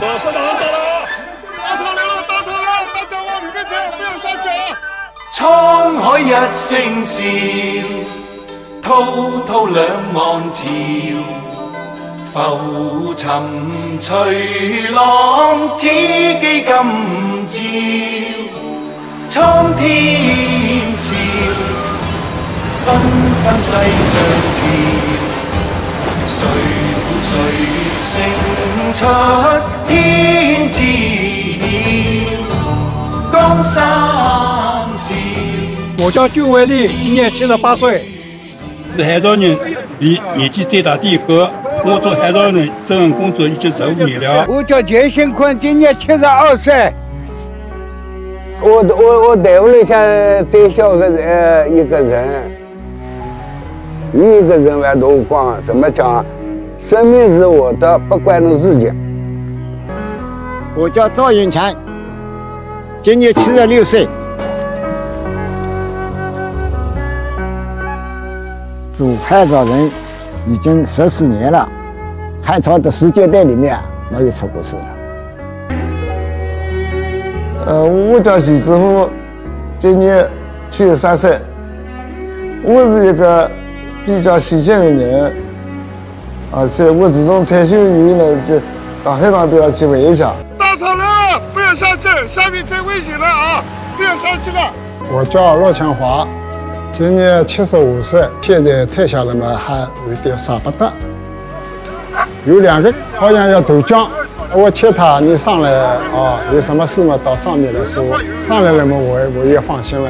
打上了，打了，打错了，打错了，大家往里面走，不要上去。滄海一声笑，滔滔两岸潮。浮沉随浪，只记今朝。苍天笑，纷纷世上潮。谁负谁胜出天知晓？江山笑。我叫旧伟立，今年七十八岁，是海潮人里年纪最大的一个。我做海潮人这份工作已经十五年了。我叫钱新坤，今年七十二岁。我我我队伍里向最小的呃一个人，一个人光怎么讲？生命是我的，不关你自己。我叫赵永强，今年七十六岁。做海潮人已经十四年了，汉朝的时间段里面没有出过事的。呃，我叫徐志虎，今年七十三岁。我是一个比较细心的人，而且我这种退休以后呢，就到海上边去玩一下。打草了，不要下去，下面再危险了啊！不要下去了。我叫骆强华。今年七十五岁，现在退下了嘛，还有点舍不得。有两个好像要投江，我劝他你上来啊，有什么事嘛到上面来说，上来了嘛我我也放心了。